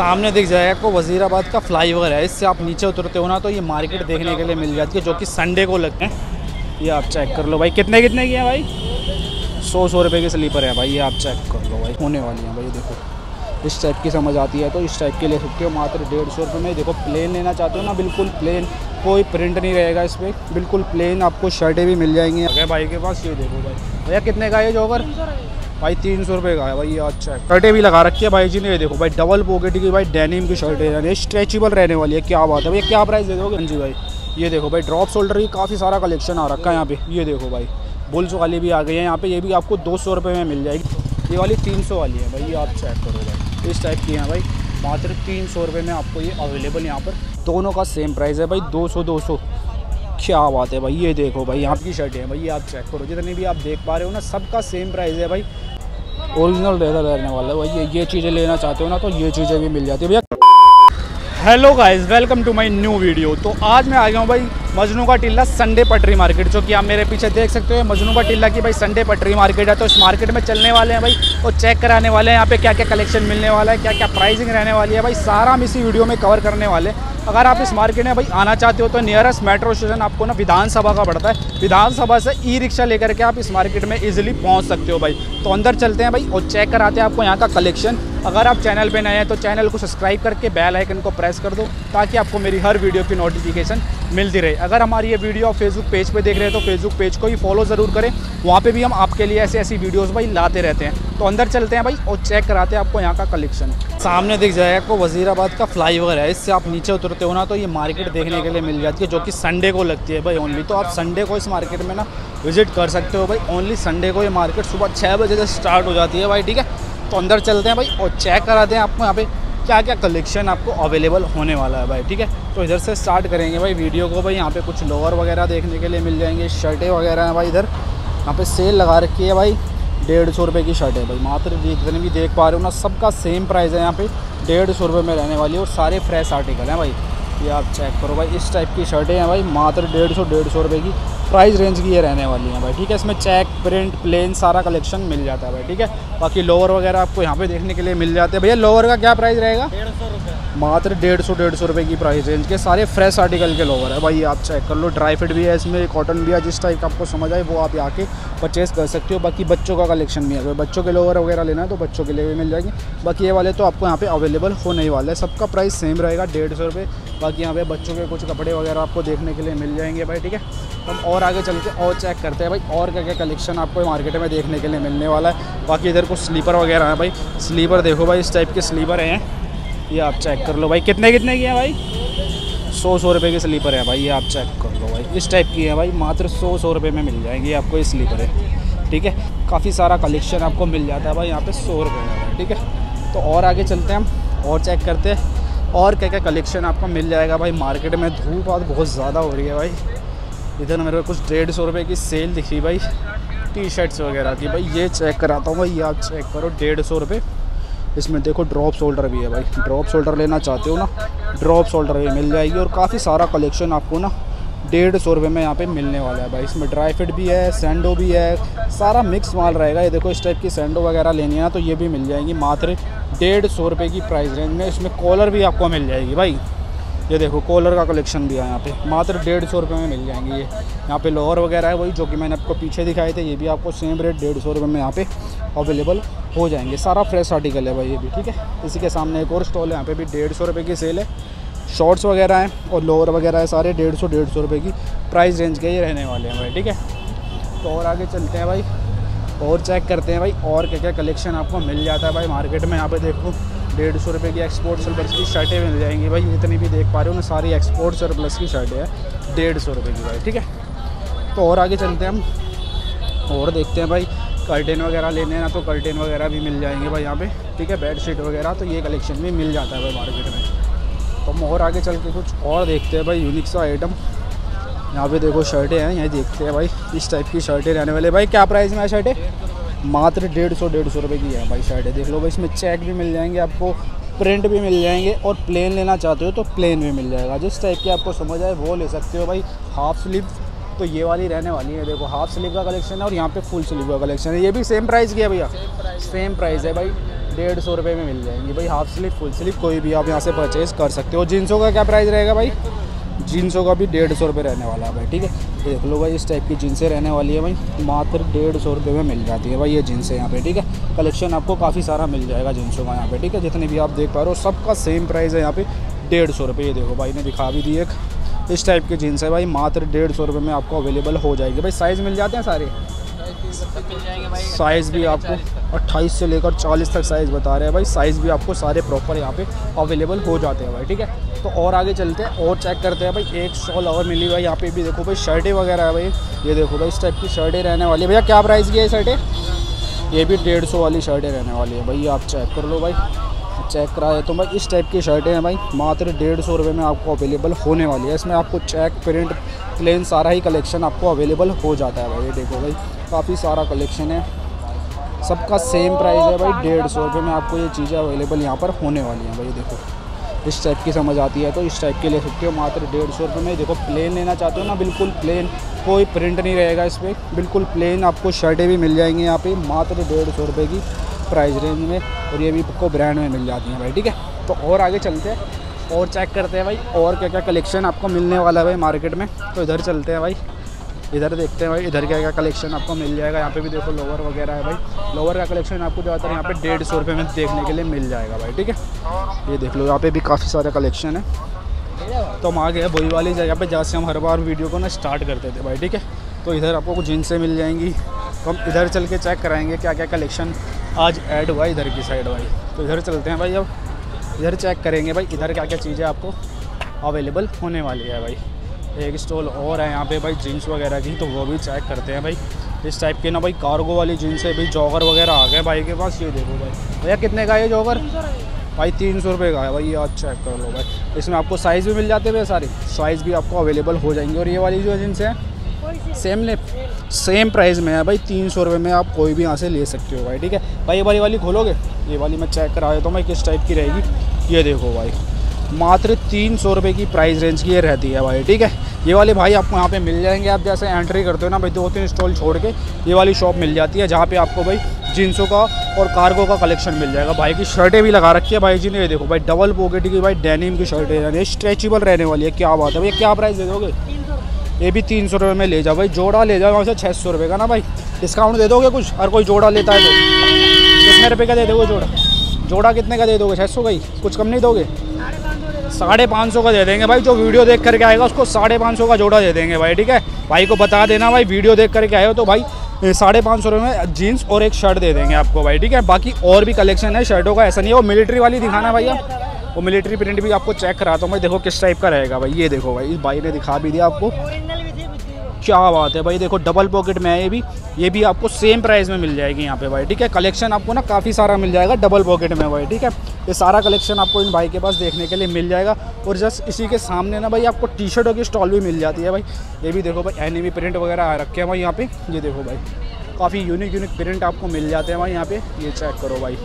सामने दिख जाएगा आपको वजीराबाद का फ्लाईओवर है। इससे आप नीचे उतरते हो ना तो ये मार्केट देखने के लिए मिल जाती है, जो कि संडे को लगते हैं। ये आप चेक कर लो भाई। कितने कितने की है भाई? सौ सौ रुपये की स्लीपर है भाई, ये आप चेक कर लो भाई। होने वाली है भाई देखो। इस टाइप की समझ आती है तो इस टाइप के ले सकते हो। मात्र डेढ़ सौ रुपये में। देखो प्लेन लेना चाहते हो ना, बिल्कुल प्लेन कोई प्रिंट नहीं रहेगा इस पर बिल्कुल प्लेन आपको शर्टें भी मिल जाएँगी। भाई के पास ये देखो भाई। भैया, कितने का है जोवर भाई, तीन सौ रुपये का है भाई, ये अच्छा है। शर्टें भी लगा रखी है भाई जी ने देखो भाई डबल पॉकेट की भाई डेनिम की शर्ट है। यानी स्ट्रेचेबल रहने वाली है, क्या बात है भाई क्या प्राइस दे दोगे? हाँ जी भाई, ये देखो भाई ड्रॉप शोल्डर की काफ़ी सारा कलेक्शन आ रखा है यहाँ पे। ये देखो भाई बुल्स वाली भी आ गई है। यहाँ पे ये भी आपको दो सौ में मिल जाएगी। ये वाली तीन सौ वाली है भाई, ये आप चेक करो भाई। इस टाइप की है भाई, मात्र तीन सौ में आपको ये अवेलेबल यहाँ पर। दोनों का सेम प्राइस है भाई, दो सौ दो सौ। क्या बात है भाई, ये देखो भाई यहाँ की शर्टें हैं भाई, ये आप चेक करो। जितनी भी आप देख पा रहे हो ना, सबका सेम प्राइस है भाई। ओरिजिनल लेदर रहने वाला है। भाई ये ये चीज़ें लेना चाहते हो ना तो ये चीज़ें भी मिल जाती है। भैया hello guys welcome to my new video तो आज मैं आ गया हूँ भाई मजनू का टिल्ला संडे पटरी मार्केट जो कि आप मेरे पीछे देख सकते हो। मजनू का टिल्ला की भाई संडे पटरी मार्केट है तो इस मार्केट में चलने वाले हैं भाई, और चेक कराने वाले हैं। यहाँ पे क्या क्या कलेक्शन मिलने वाला है क्या क्या प्राइसिंग रहने वाली है भाई, सारा हम इसी वीडियो में कवर करने वाले हैं। अगर आप इस मार्केट में भाई आना चाहते हो तो नियरेस्ट मेट्रो स्टेशन आपको ना विधानसभा का पड़ता है। विधानसभा से ई रिक्शा लेकर के आप इस मार्केट में इजीली पहुँच सकते हो भाई। तो अंदर चलते हैं भाई और चेक कराते हैं आपको यहाँ का कलेक्शन अगर आप चैनल पर नए हैं तो चैनल को सब्सक्राइब करके बेल आइकन को प्रेस कर दो ताकि आपको मेरी हर वीडियो की नोटिफिकेशन मिलती रहे। अगर हमारी ये वीडियो आप फेसबुक पेज पे देख रहे हैं तो फेसबुक पेज को ही फॉलो ज़रूर करें। वहाँ पे भी हम आपके लिए ऐसी ऐसी वीडियोस भाई लाते रहते हैं। तो अंदर चलते हैं भाई और चेक कराते हैं आपको यहाँ का कलेक्शन सामने दिख जाएगा आपको वजीराबाद का फ्लाईओवर है इससे आप नीचे उतरते हो ना तो ये मार्केट देखने के लिए मिल जाती है, जो कि संडे को लगती है भाई ओनली तो आप संडे को इस मार्केट में ना विज़िट कर सकते हो भाई। ओनली संडे को ये मार्केट सुबह छः बजे से स्टार्ट हो जाती है भाई, ठीक है? तो अंदर चलते हैं भाई और चेक कराते हैं आपको यहाँ पे। क्या क्या कलेक्शन आपको अवेलेबल होने वाला है भाई, ठीक है? तो इधर से स्टार्ट करेंगे भाई वीडियो को भाई, यहाँ पे कुछ लोअर वगैरह देखने के लिए मिल जाएँगे शर्टें वगैरह हैं भाई इधर। यहाँ पे सेल लगा रखी है भाई, डेढ़ सौ रुपये की शर्ट है भाई। मात्र जितने भी देख पा रहे हो ना, सबका सेम प्राइस है यहाँ पे, डेढ़ सौ रुपये में रहने वाली और सारे फ्रेश आर्टिकल हैं भाई। ये आप चेक करो भाई, इस टाइप की शर्टें हैं भाई, मात्र डेढ़ सौ डेढ़ सौ रुपये की। प्राइस रेंज की ये रहने वाली हैं भाई, ठीक है? इसमें चेक प्रिंट प्लेन सारा कलेक्शन मिल जाता है भाई, ठीक है? बाकी लोअर वगैरह आपको यहाँ पे देखने के लिए मिल जाते हैं। भैया लोअर का क्या प्राइस रहेगा? मात्र डेढ़ सौ डेढ़ सौ रुपये की प्राइस रेंज के सारे फ्रेश आर्टिकल के लोअर है। भाई, आप चेक कर लो ड्राई फिट भी है इसमें कॉटन भी है, जिस टाइप आपको समझ आए, वो आप यहाँ के परचेज़ कर सकते हो। बाकी बच्चों का कलेक्शन भी है। अगर बच्चों के लोअर वगैरह लेना है तो बच्चों के लिए भी मिल जाएँगे। बाकी ये वाले तो आपको यहाँ पे अवेलेबल होने ही वाला है। सबका प्राइस सेम रहेगा, डेढ़ सौ रुपये बाकी यहाँ पे बच्चों के कुछ कपड़े वगैरह आपको देखने के लिए मिल जाएँगे भाई, ठीक है? हम और आगे चल के और चेक करते हैं भाई, और क्या क्या कलेक्शन आपको मार्केट में देखने के लिए मिलने वाला है। बाकी इधर कुछ स्लीपर वगैरह हैं भाई। स्लीपर देखो भाई, इस टाइप के स्लीपर हैं। ये आप चेक कर लो भाई। कितने कितने की हैं भाई? सौ सौ रुपये की स्लीपर है भाई, ये आप चेक कर लो भाई। इस टाइप की है भाई, मात्र सौ सौ रुपये में मिल जाएँगी आपको ये स्लीपर है। ठीक है? काफ़ी सारा कलेक्शन आपको मिल जाता है भाई, यहाँ पे सौ रुपये में, ठीक है? तो और आगे चलते हैं हम, और चेक करते हैं। और क्या क्या कलेक्शन आपको मिल जाएगा भाई? मार्केट में धूप आज बहुत ज़्यादा हो रही है भाई। इधर मेरे को कुछ डेढ़ सौ रुपये की सेल दिख रही भाई। टी शर्ट्स वगैरह की। भाई ये चेक कराता हूँ भाई, ये आप चेक करो, डेढ़ सौ रुपये इसमें देखो ड्रॉप शोल्डर भी है भाई। ड्रॉप शोल्डर लेना चाहते हो ना? ड्रॉप शोल्डर भी मिल जाएगी और काफ़ी सारा कलेक्शन आपको ना डेढ़ सौ रुपये में यहाँ पे मिलने वाला है भाई। इसमें ड्राई फिट भी है सैंडो भी है, सारा मिक्स माल रहेगा। ये देखो, इस टाइप की सैंडो वगैरह लेनी है तो ये भी मिल जाएँगी मात्र डेढ़ सौ रुपये की प्राइस रेंज में। इसमें कॉलर भी आपको मिल जाएगी भाई। ये देखो कॉलर का कलेक्शन भी है यहाँ पे। मात्र डेढ़ सौ रुपये में मिल जाएँगे ये। यहाँ पे लोअर वगैरह है वही, जो कि मैंने आपको पीछे दिखाए थे, ये भी आपको सेम रेट डेढ़ सौ रुपये में यहाँ पे अवेलेबल हो जाएँगे। सारा फ्रेश आर्टिकल है भाई ये भी, ठीक है? इसी के सामने एक और स्टॉल है, यहाँ पे भी डेढ़ सौ रुपये की सेल है। शॉर्ट्स वगैरह हैं और लोअर वगैरह है, सारे डेढ़ सौ डेढ़ सौ रुपये की प्राइस रेंज के ये रहने वाले हैं भाई, ठीक है? तो और आगे चलते हैं भाई, और चेक करते हैं भाई, और क्या क्या कलेक्शन आपको मिल जाता है भाई मार्केट में। यहाँ पे देखो, डेढ़ सौ रुपये की एक्सपोर्ट सरप्लस की शर्टें मिल जाएँगी भाई, जितनी भी देख पा रहे हो ना, सारी एक्सपोर्ट सरप्लस की शर्टें हैं, डेढ़ सौ रुपये की भाई, ठीक है? तो और आगे चलते हैं हम, और देखते हैं भाई कर्टेन वगैरह लेने हैं ना तो कर्टेन वगैरह भी मिल जाएँगे भाई यहाँ पे, ठीक है? बेड शीट वगैरह तो ये कलेक्शन भी मिल जाता है भाई मार्केट में। तो हम और आगे चल के कुछ और देखते हैं भाई यूनिक सा आइटम यहाँ पे देखो शर्टें हैं, यहाँ देखते हैं भाई, इस टाइप की शर्टें रहने वाले। भाई, क्या प्राइस में है शर्टें? मात्र डेढ़ सौ डेढ़ सौ रुपये की है भाई शर्टें। देख लो भाई, इसमें चेक भी मिल जाएँगे आपको प्रिंट भी मिल जाएँगे और प्लेन लेना चाहते हो तो प्लेन भी मिल जाएगा। जिस टाइप की आपको समझ आए, वो ले सकते हो भाई। हाफ़ स्लीव तो ये वाली रहने वाली है। देखो हाफ़ स्लीव का कलेक्शन है और यहाँ पे फुल स्लीव का कलेक्शन है। ये भी सेम प्राइस की है भैया। सेम प्राइस है भाई। डेढ़ सौ रुपये में मिल जाएँगी। भाई हाफ़ स्लीव फुल स्लीव कोई भी आप यहाँ से परचेज़ कर सकते हो। जींसों का क्या प्राइस रहेगा भाई? जीन्सों का भी डेढ़ सौ रुपये रहने वाला है भाई, ठीक है? देख लो भाई, इस टाइप की जीन्सें रहने वाली है भाई। मात्र डेढ़ सौ रुपये में मिल जाती है भाई ये जीन्सें यहाँ पे, ठीक है? कलेक्शन आपको काफ़ी सारा मिल जाएगा जीन्सों का यहाँ पे, ठीक है? जितने भी आप देख पा रहे हो, सबका सेम प्राइस है यहाँ पे, डेढ़ सौ रुपये ये देखो भाई ने दिखा भी दी एक। इस टाइप की जीन्स है भाई, मात्र डेढ़ सौ रुपये में आपको अवेलेबल हो जाएगी। भाई साइज़ मिल जाते हैं सारे? साइज़ भी आपको 28 से लेकर 40 तक साइज़ बता रहे हैं भाई। साइज़ भी आपको सारे प्रॉपर यहाँ पे अवेलेबल हो जाते हैं भाई, ठीक है? तो और आगे चलते हैं, और चेक करते हैं भाई, एक शॉल और मिली भाई यहाँ पे भी देखो भाई शर्टें वगैरह है भाई। ये देखो भाई, इस टाइप की शर्टें रहने वाली है। भैया, क्या प्राइस की है शर्टें ये भी डेढ़ सौ वाली शर्टें रहने वाली है भाई, आप चेक कर लो भाई। चेक कराए तो भाई, इस टाइप की शर्टें हैं भाई, मात्र डेढ़ सौ रुपये में आपको अवेलेबल होने वाली है। इसमें आपको चेक प्रिंट प्लेन सारा ही कलेक्शन आपको अवेलेबल हो जाता है भाई, ये देखो भाई। काफ़ी सारा कलेक्शन है। सबका सेम प्राइस है भाई, डेढ़ सौ रुपये में आपको ये चीज़ें अवेलेबल यहाँ पर होने वाली हैं भाई देखो। इस टाइप की समझ आती है तो इस टाइप की ले सकते हो, मात्र डेढ़ सौ रुपये में। देखो प्लेन लेना चाहते हो ना, बिल्कुल प्लेन कोई प्रिंट नहीं रहेगा इस पर बिल्कुल प्लेन आपको शर्टें भी मिल जाएँगी यहाँ पे, मात्र डेढ़ सौ रुपये की प्राइस रेंज में। और ये भी आपको ब्रांड में मिल जाती हैं भाई, ठीक है? तो और आगे चलते हैं, और चेक करते हैं भाई, और क्या क्या कलेक्शन आपको मिलने वाला है भाई मार्केट में। तो इधर चलते हैं भाई। इधर देखते हैं भाई, इधर क्या क्या कलेक्शन आपको मिल जाएगा। यहाँ पे भी देखो लोवर वगैरह है भाई। लोवर का कलेक्शन आपको ज़्यादातर यहाँ पे डेढ़ सौ रुपये में देखने के लिए मिल जाएगा भाई, ठीक है? ये देख लो, यहाँ पे भी काफ़ी सारा कलेक्शन है। तो हम आ गए वही वाली जगह पर जहाँ से हम हर बार वीडियो को ना स्टार्ट करते थे भाई, ठीक है? तो इधर आपको कुछ जीन्सें मिल जाएँगी। तो हम इधर चल के चेक कराएँगे क्या क्या कलेक्शन आज ऐड हुआ इधर की साइड भाई। तो इधर चलते हैं भाई, अब इधर चेक करेंगे भाई, इधर क्या क्या चीज़ें आपको अवेलेबल होने वाली है भाई। एक स्टॉल और है यहाँ पे भाई जीन्स वगैरह की तो वो भी चेक करते हैं भाई। इस टाइप के ना भाई कार्गो वाली जीन्स है भाई जॉगर वगैरह आ गए भाई के पास, ये देखो भाई। भैया, कितने का है जॉगर भाई, तीन सौ रुपये का है भाई, ये आज चेक कर लो भाई। इसमें आपको साइज़ भी मिल जाते हैं भैया सारे। साइज़ भी आपको अवेलेबल हो जाएँगे और ये वाली जो जीन्स है सेम ले सेम प्राइस में है भाई, तीन सौ रुपये में आप कोई भी यहाँ से ले सकते हो भाई, ठीक है? भाई, ये वाली वाली खोलोगे? ये वाली मैं चेक करा देता हूँ भाई, किस टाइप की रहेगी। ये देखो भाई। मात्र तीन सौ रुपये की प्राइस रेंज की ये रहती है भाई, ठीक है? ये वाले भाई आपको यहाँ पे मिल जाएँगे, आप जैसे एंट्री करते हो ना भाई, दो तीन स्टॉल छोड़ के ये वाली शॉप मिल जाती है, जहाँ पे आपको भाई जीन्सों का और कार्गो का कलेक्शन मिल जाएगा। भाई की शर्टें भी लगा रखी है भाई जी ने, ये देखो भाई डबल पॉकेट की भाई डेनिम की शर्टें यानी स्ट्रेचेबल रहने वाली है, क्या बात है भाई क्या प्राइस दे दोगे? ये भी तीन सौ रुपये में ले जाओ भाई, जोड़ा ले जाओ वहाँ से छः सौ रुपये का ना भाई डिस्काउंट दे दोगे कुछ? हर कोई जोड़ा लेता है तो। कितने रुपये का दे दोगे जोड़ा? जोड़ा कितने का दे दोगे? छः सौ का ही, कुछ कम नहीं दोगे? साढ़े पाँच सौ का दे देंगे भाई जो वीडियो देख करके आएगा उसको साढ़े पाँच सौ का जोड़ा दे देंगे भाई ठीक है? भाई को बता देना भाई वीडियो देख करके आए हो तो भाई साढ़े पाँच सौ रुपये में जीन्स और एक शर्ट दे देंगे आपको भाई ठीक है? बाकी और भी कलेक्शन है शर्टों का ऐसा नहीं है वो मिलिट्री वाली दिखाना भैया। वो मिलिट्री प्रिंट भी आपको चेक कराता हूँ भाई देखो किस टाइप का रहेगा भाई ये देखो भाई इस भाई ने दिखा भी दिया आपको। क्या बात है भाई देखो डबल पॉकेट में है ये भी ये भी आपको सेम प्राइस में मिल जाएगी यहाँ पे भाई ठीक है? कलेक्शन आपको ना काफ़ी सारा मिल जाएगा डबल पॉकेट में भाई ठीक है? ये सारा कलेक्शन आपको इन भाई के पास देखने के लिए मिल जाएगा। और जस्ट इसी के सामने ना भाई आपको टी शर्टों की स्टॉल भी मिल जाती है भाई। ये भी देखो भाई एनिमी प्रिंट वगैरह आ रखे हैं भाई यहाँ पे। ये देखो भाई, काफ़ी यूनिक यूनिक प्रिंट आपको मिल जाते हैं भाई यहाँ पे। ये चेक करो भाई।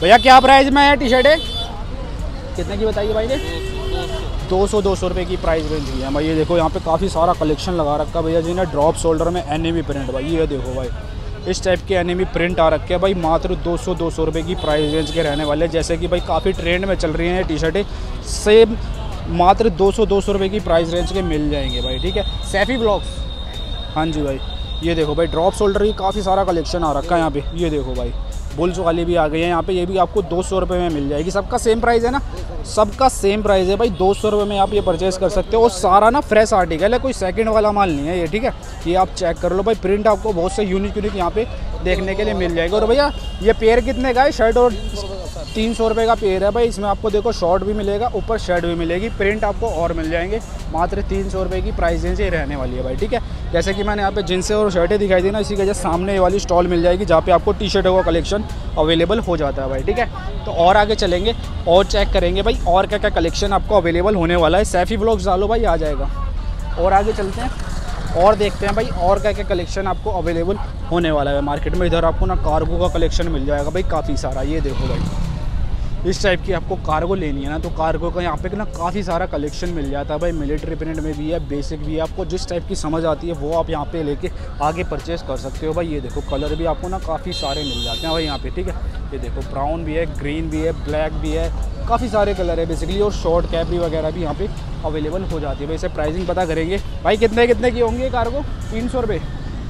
भैया, क्या प्राइस में है टी शर्ट कितने की बताइए भाई ने? दो सौ दो सौ रुपये की प्राइस रेंज की है भाई। ये देखो, यहाँ पे काफ़ी सारा कलेक्शन लगा रखा भैया जी ने। ड्रॉप शोल्डर में एनिमी प्रिंट भाई, ये देखो भाई। इस टाइप के एनिमी प्रिंट आ रखे हैं। भाई मात्र 200 200 रुपए की प्राइस रेंज के रहने वाले जैसे कि भाई काफ़ी ट्रेंड में चल रही हैं टी शर्टें सेम मात्र 200 200 रुपए की प्राइस रेंज के मिल जाएँगे भाई ठीक है? सैफी ब्लॉक्स हाँ जी भाई ये देखो भाई ड्रॉप शोल्डर की काफ़ी सारा कलेक्शन आ रखा है यहाँ पे। ये देखो भाई बुल्स वाली भी आ गई है। यहाँ पे ये भी आपको दो सौ रुपये में मिल जाएगी। सबका सेम प्राइस है ना? सबका सेम प्राइस है। भाई, दो सौ रुपये में आप ये परचेज़ कर सकते हो। और सारा ना फ्रेश आर्टिकल है, कोई सेकंड वाला माल नहीं है ये, ठीक है? ये आप चेक कर लो। भाई प्रिंट आपको बहुत से यूनिक यूनिक यहाँ पे देखने के लिए मिल जाएगा। और भैया, ये पेयर कितने का है? शर्ट और तीन सौ रुपये का पेयर है भाई, इसमें आपको देखो शॉर्ट भी मिलेगा, ऊपर शर्ट भी मिलेगी, प्रिंट आपको और मिल जाएँगे, मात्र तीन सौ रुपये की प्राइस रेंज ही रहने वाली है भाई, ठीक है? जैसे कि मैंने यहाँ पे जिनसे और शर्टें दिखाई दी ना, इसी जैसे सामने वाली स्टॉल मिल जाएगी, जहाँ पे आपको टी शर्टों का कलेक्शन अवेलेबल हो जाता है भाई, ठीक है? तो और आगे चलेंगे, और चेक करेंगे भाई, और क्या क्या कलेक्शन आपको अवेलेबल होने वाला है। सैफी ब्लॉग्स डालो भाई, आ जाएगा। और आगे चलते हैं, और देखते हैं भाई, और क्या क्या कलेक्शन आपको अवेलेबल होने वाला है। मार्केट में इधर आपको ना कार्गो का कलेक्शन मिल जाएगा भाई, काफ़ी सारा, ये देखो भाई। इस टाइप की आपको कार्गो लेनी है ना तो कार्गो का यहाँ पे ना काफ़ी सारा कलेक्शन मिल जाता है भाई। मिलिट्री प्रिंट में भी है बेसिक भी है। आपको जिस टाइप की समझ आती है, वो आप यहाँ पे लेके आगे परचेज़ कर सकते हो भाई। ये देखो कलर भी आपको ना काफ़ी सारे मिल जाते हैं भाई यहाँ पे, ठीक है? ये देखो ब्राउन भी है ग्रीन भी है ब्लैक भी है, काफ़ी सारे कलर है बेसिकली और शॉर्ट कैप भी वगैरह भी यहाँ पे अवेलेबल हो जाती है वैसे प्राइसिंग पता करेंगे। भाई, कितने कितने की होंगी कार्गो तीन सौ रुपये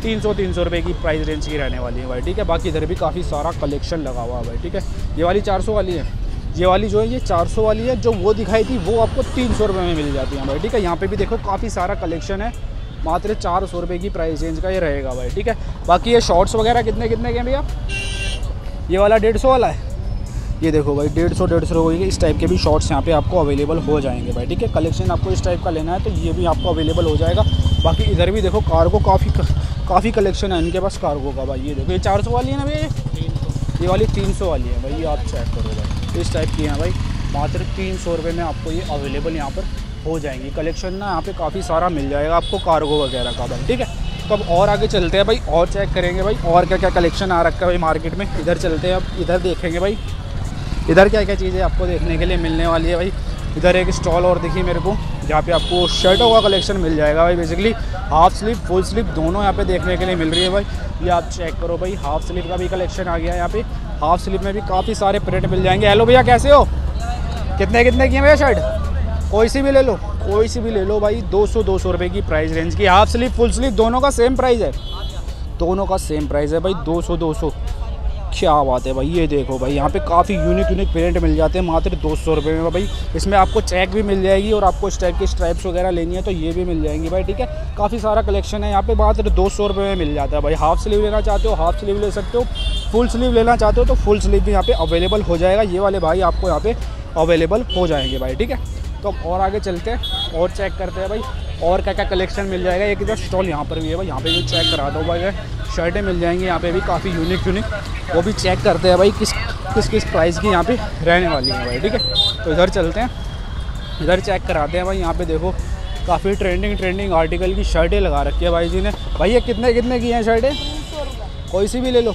तीन सौ तीन सौ रुपये की प्राइस रेंज की रहने वाली है भाई, ठीक है? बाकी इधर भी काफ़ी सारा कलेक्शन लगा हुआ है भाई, ठीक है? ये वाली चार सौ वाली है। ये वाली जो है, ये चार सौ वाली है, जो वो दिखाई थी, वो आपको तीन सौ में मिल जाती है भाई, ठीक है? यहाँ पे भी देखो, काफ़ी सारा कलेक्शन है, मात्र चार सौ रुपये की प्राइस रेंज का ये रहेगा भाई, ठीक है? बाकी ये शॉर्ट्स वगैरह कितने कितने के हैं भैया? ये वाला डेढ़ सौ वाला है? ये देखो भाई, डेढ़ सौ डेढ़ सौ इस टाइप के भी शॉर्ट्स यहाँ पे आपको अवेलेबल हो जाएँगे भाई, ठीक है? कलेक्शन आपको इस टाइप का लेना है तो ये भी आपको अवेलेबल हो जाएगा। बाकी इधर भी देखो कार्गो काफ़ी काफ़ी कलेक्शन है इनके पास कार्गो का भाई, ये देखो, ये चार सौ वाली है ना भैया? ये वाली तीन सौ वाली है भाई, ये आप चेक करो। इस टाइप की हैं भाई। मात्र तीन सौ रुपये में आपको ये अवेलेबल यहाँ पर हो जाएँगी। कलेक्शन ना यहाँ पे काफ़ी सारा मिल जाएगा आपको कार्गो वगैरह का भाई, ठीक है? तो अब और आगे चलते हैं भाई, और चेक करेंगे भाई, और क्या क्या कलेक्शन आ रखा है भाई मार्केट में। इधर चलते हैं, अब इधर देखेंगे भाई। इधर क्या क्या चीज़ें आपको देखने के लिए मिलने वाली है भाई। इधर एक स्टॉल और दिखी मेरे को, जहाँ पे आपको शर्टों का कलेक्शन मिल जाएगा भाई basically half sleeve full sleeve दोनों यहाँ पे देखने के लिए मिल रही है भाई। ये आप चेक करो भाई हाफ़ स्लीव का भी कलेक्शन आ गया है यहाँ पे। हाफ़ स्लीव में भी काफ़ी सारे प्रिंट मिल जाएँगे। हेलो भैया, कैसे हो? कितने कितने की है भैया शर्ट कोई सी भी ले लो, कोई सी भी ले लो भाई। दो सौ दो सौ रुपये की प्राइस रेंज की। हाफ़ स्लीव फुल स्लीव दोनों का सेम प्राइस है। दोनों का सेम प्राइस है भाई, दो सौ दो सौ। क्या बात है भाई, ये देखो भाई, यहाँ पे काफ़ी यूनिक यूनिक प्रिंट मिल जाते हैं, मात्र दो सौ रुपये में भाई। इसमें आपको चेक भी मिल जाएगी और आपको इस टाइप की स्ट्राइप्स वगैरह लेनी है तो ये भी मिल जाएँगी भाई, ठीक है? काफ़ी सारा कलेक्शन है यहाँ पे, मात्र दो सौ रुपये में मिल जाता है भाई। हाफ़ स्लीव लेना चाहते हो हाफ़ स्लीव ले सकते हो फुल स्लीव लेना चाहते हो तो फुल स्लीव भी यहाँ पर अवेलेबल हो जाएगा। ये वाले भाई आपको यहाँ पर अवेलेबल हो जाएँगे भाई, ठीक है? तो और आगे चलते हैं, और चेक करते हैं भाई, और क्या क्या कलेक्शन मिल जाएगा। एक इधर स्टॉल यहाँ पर भी है भाई, यहाँ पर भी चेक करा दो भाई शर्टें मिल जाएँगी, यहाँ पे भी काफ़ी यूनिक यूनिक वो भी चेक करते हैं भाई किस किस किस प्राइस की यहाँ पे रहने वाली है भाई, ठीक है? तो इधर चलते हैं। इधर चेक कराते हैं भाई, यहाँ पे देखो, काफ़ी ट्रेंडिंग ट्रेंडिंग आर्टिकल की शर्टें लगा रखी है भाई जी ने। भाई ये कितने कितने की हैं शर्टें? कोई सी भी ले लो,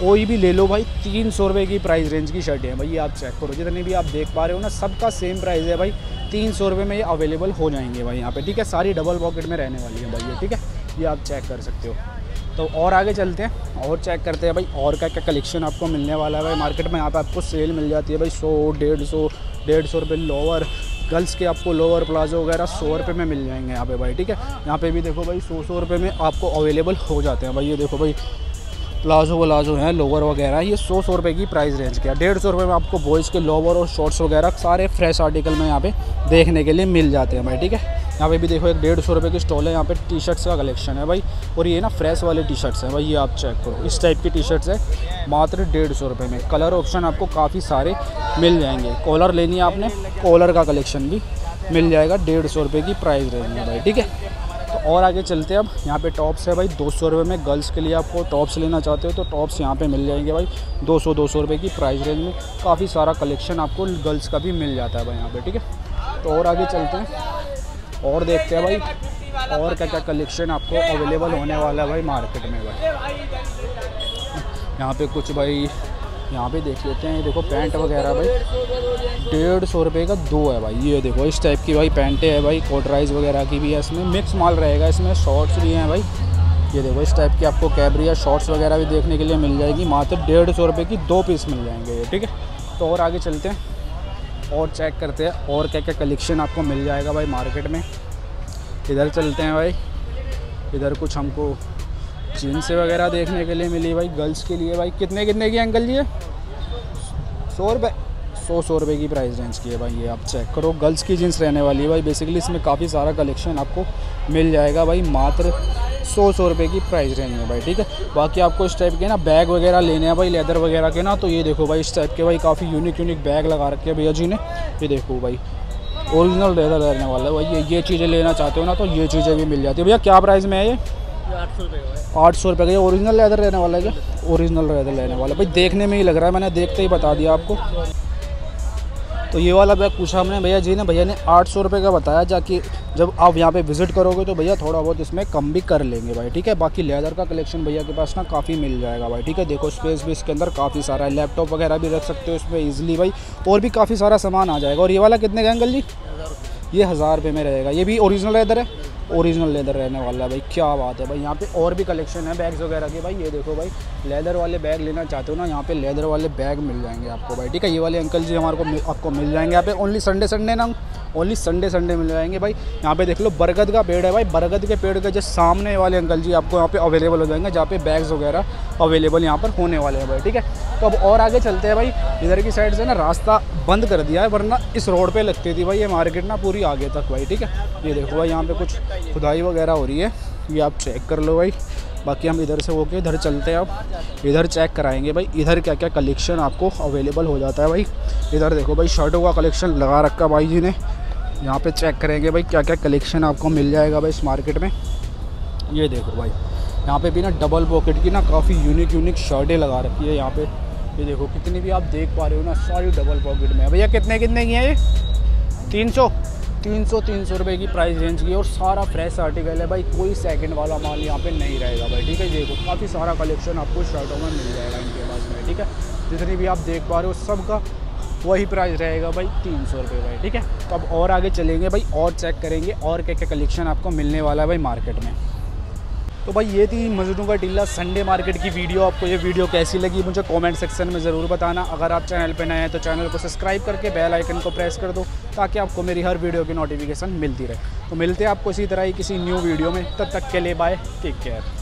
कोई भी ले लो भाई, तीन सौ रुपये की प्राइस रेंज की शर्टें हैं भाई, ये आप चेक करो। जितनी भी आप देख पा रहे हो ना, सबका सेम प्राइस है भाई। तीन सौ रुपये में ये अवेलेबल हो जाएँगे भाई यहाँ पे, ठीक है? सारी डबल पॉकेट में रहने वाली है भाई ये, ठीक है? ये आप चेक कर सकते हो। तो और आगे चलते हैं, और चेक करते हैं भाई, और क्या क्या कलेक्शन आपको मिलने वाला है भाई। मार्केट में यहाँ पे आपको सेल मिल जाती है भाई, सौ, डेढ़ सौ डेढ़ सौ रुपये लोअर गर्ल्स के आपको लोअर प्लाजो वगैरह सौ रुपये में मिल जाएँगे यहाँ पे भाई, ठीक है? यहाँ पे भी देखो भाई, सौ सौ रुपये में आपको अवेलेबल हो जाते हैं भाई। ये देखो भाई प्लाजो वलाजो हैं लोअर वगैरह। ये सौ सौ रुपये की प्राइस रेंज के डेढ़ सौ रुपये में आपको बॉयज़ के लोवर और शॉर्ट्स वगैरह सारे फ्रेश आर्टिकल में यहाँ पे देखने के लिए मिल जाते हैं भाई, ठीक है? यहाँ पे भी देखो एक डेढ़ सौ रुपये की स्टॉल है, यहाँ पे टी शर्ट्स का कलेक्शन है भाई। और ये ना फ्रेश वाले टी शर्ट्स हैं भाई, ये आप चेक करो। इस टाइप की टी शर्ट्स है, मात्र डेढ़ सौ रुपये में। कलर ऑप्शन आपको काफ़ी सारे मिल जाएँगे। कॉलर लेनी है आपने कॉलर का कलेक्शन भी मिल जाएगा, डेढ़ सौ रुपये की प्राइस रहेगी भाई, ठीक है? तो और आगे चलते हैं अब। यहाँ पे टॉप्स है भाई, दो सौ रुपये में गर्ल्स के लिए आपको टॉप्स लेना चाहते हो तो टॉप्स यहाँ पे मिल जाएँगे भाई। दो सौ दो सौ रुपये की प्राइस रेंज में काफ़ी सारा कलेक्शन आपको गर्ल्स का भी मिल जाता है भाई यहाँ पे, ठीक है? तो और आगे चलते हैं। और देखते हैं भाई। और क्या क्या कलेक्शन आपको अवेलेबल होने वाला है भाई मार्केट में भाई। यहाँ पे कुछ भाई, यहाँ पे देख लेते हैं। देखो पैंट वगैरह भाई। डेढ़ सौ रुपये का दो है भाई। ये देखो इस टाइप की भाई पैंटें है भाई। कोटराइज वगैरह की भी है इसमें। मिक्स माल रहेगा इसमें। शॉर्ट्स भी हैं भाई। ये देखो इस टाइप की आपको कैबरी या शॉर्ट्स वगैरह भी देखने के लिए मिल जाएगी। मात्र डेढ़ सौ रुपये की दो पीस मिल जाएँगे ये, ठीक है? तो और आगे चलते हैं। और चेक करते हैं, और क्या क्या कलेक्शन आपको मिल जाएगा भाई मार्केट में। इधर चलते हैं भाई। इधर कुछ हमको जीन्स वगैरह देखने के लिए मिली भाई गर्ल्स के लिए भाई। कितने कितने की अंकल जी सौ रुपये सौ सौ रुपये की प्राइस रेंज की है भाई, ये आप चेक करो। गर्ल्स की जीन्स रहने वाली है भाई। बेसिकली इसमें काफ़ी सारा कलेक्शन आपको मिल जाएगा भाई, मात्र सौ सौ रुपये की प्राइस रेंज में भाई ठीक है? बाकी आपको इस टाइप के ना बैग वगैरह लेने हैं भाई लेदर वगैरह के ना तो ये देखो भाई इस टाइप के भाई काफ़ी यूनिक यूनिक बैग लगा रखे हैं भैया जी ने। ये देखो भाई ओरिजिनल लेदर रहने वाला है भाई ये ये चीज़ें लेना चाहते हो ना तो ये चीज़ें भी मिल जाती है। भैया क्या प्राइस में है ये? आठ सौ रुपये का ये ओरिजिनल लेदर रहने वाला है क्या? ओरिजिनल लेदर रहने वाला है। भाई देखने में ही लग रहा है मैंने देखते ही बता दिया आपको। तो ये वाला बैग पूछा हमने भैया जी ने भैया ने आठ सौ रुपये का बताया जाकि जब आप यहाँ पे विज़िट करोगे तो भैया थोड़ा बहुत इसमें कम भी कर लेंगे भाई ठीक है? बाकी लेदर का कलेक्शन भैया के पास ना काफ़ी मिल जाएगा भाई ठीक है? देखो स्पेस भी इसके अंदर काफ़ी सारा है लैपटॉप वगैरह भी रख सकते हो इसमें ईजिली भाई और भी काफ़ी सारा सामान आ जाएगा। और ये वाला कितने का अंकल जी? ये हज़ार रुपये में रहेगा। ये भी ओरिजिनल लेदर है? ओरिजिनल लेदर रहने वाला है भाई, क्या बात है भाई। यहाँ पे और भी कलेक्शन है बैग्स वगैरह के भाई। ये देखो भाई लेदर वाले बैग लेना चाहते हो ना, यहाँ पे लेदर वाले बैग मिल जाएँगे आपको भाई, ठीक है? ये वाले अंकल जी हमारे को आपको मिल जाएँगे। यहाँ पे ओनली संडे संडे ना ओनली संडे संडे मिल जाएँगे भाई। यहाँ पे देख लो, बरगद का पेड़ है भाई, बरगद के पेड़ के जस्ट सामने वाले अंकल जी आपको यहाँ पे अवेलेबल हो जाएँगे, जहाँ पे बैग्स वगैरह अवेलेबल यहाँ पर होने वाले हैं भाई, ठीक है? तो अब और आगे चलते हैं भाई। इधर की साइड से ना रास्ता बंद कर दिया है, वरना इस रोड पे लगती थी भाई, ये मार्केट ना पूरी आगे तक भाई, ठीक है? ये देखो भाई, यहाँ पे कुछ खुदाई वगैरह हो रही है, ये आप चेक कर लो भाई। बाकी हम इधर से होके इधर चलते हैं अब। इधर चेक कराएँगे भाई, इधर क्या क्या कलेक्शन आपको अवेलेबल हो जाता है भाई। इधर देखो भाई, शर्टों का कलेक्शन लगा रखा भाई जी ने। यहाँ पे चेक करेंगे भाई क्या क्या कलेक्शन आपको मिल जाएगा भाई इस मार्केट में। ये देखो भाई, यहाँ पे भी ना डबल पॉकेट की ना काफ़ी यूनिक यूनिक शर्टें लगा रखी है यहाँ पे। ये देखो, कितनी भी आप देख पा रहे हो ना, सारी डबल पॉकेट में भैया, कितने कितने की हैं ये? तीन सौ। तीन सौ तीन सौ रुपये की प्राइस रेंज की और सारा फ्रेश आर्टिकल है भाई। कोई सेकंड वाला माल यहाँ पे नहीं रहेगा भाई, ठीक है? देखो, काफ़ी सारा कलेक्शन आपको शर्टों में मिल जाएगा इनके पास में, ठीक है? जितनी भी आप देख पा रहे हो, सबका वही प्राइस रहेगा भाई, तीन सौ रुपये भाई, ठीक है? तो अब और आगे चलेंगे भाई, और चेक करेंगे और क्या क्या कलेक्शन आपको मिलने वाला है भाई मार्केट में। तो भाई ये थी मजदूरों का टीला संडे मार्केट की वीडियो आपको ये वीडियो कैसी लगी, मुझे कमेंट सेक्शन में ज़रूर बताना। अगर आप चैनल पर नए हैं तो चैनल को सब्सक्राइब करके बेल आइकन को प्रेस कर दो, ताकि आपको मेरी हर वीडियो की नोटिफिकेशन मिलती रहे। तो मिलते हैं आपको इसी तरह ही किसी न्यू वीडियो में। तब तक के लिए बाय टेक केयर